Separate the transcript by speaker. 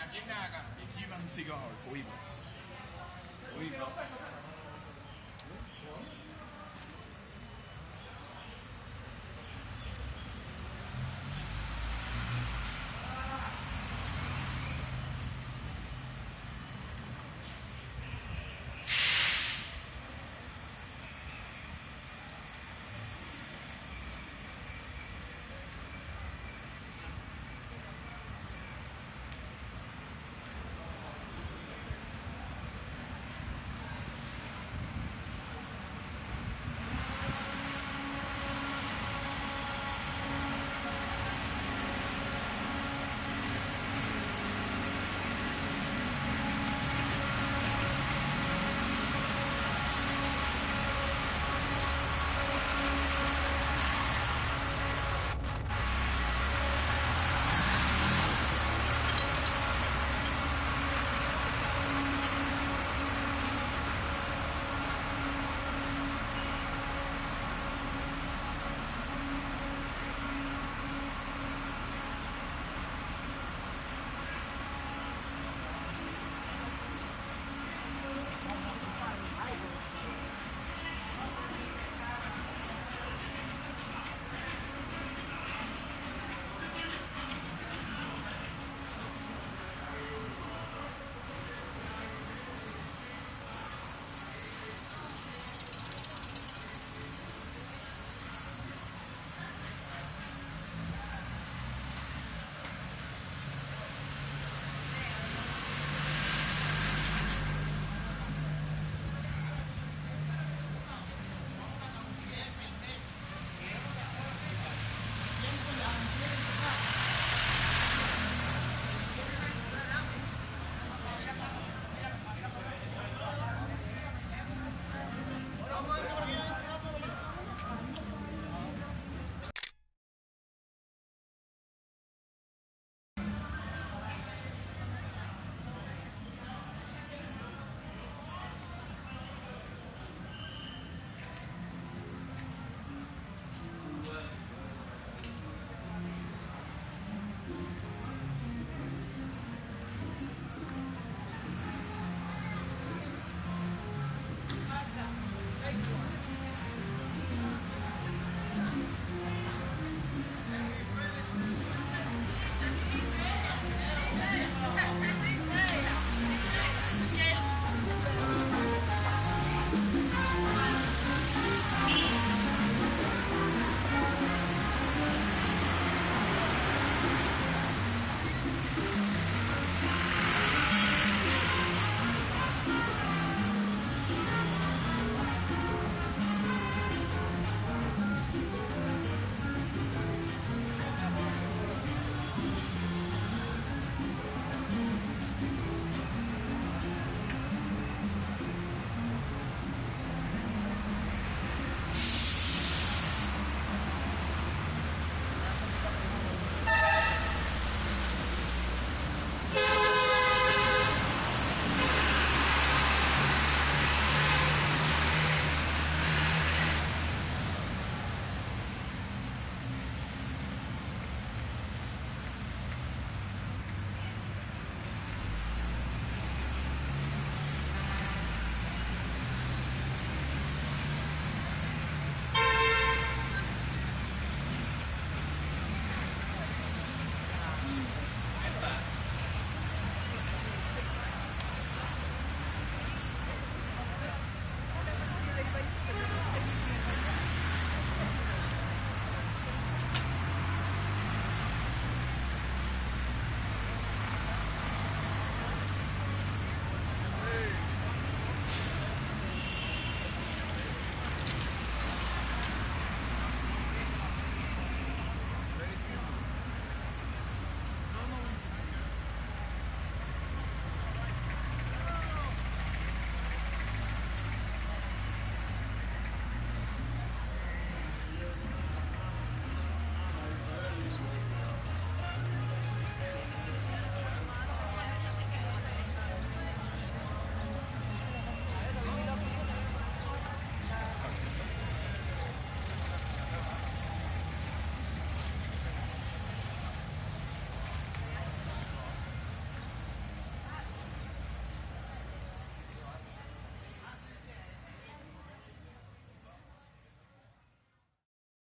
Speaker 1: la tienda de acá.
Speaker 2: Cuban Cigar, Cuivas. Cuivas.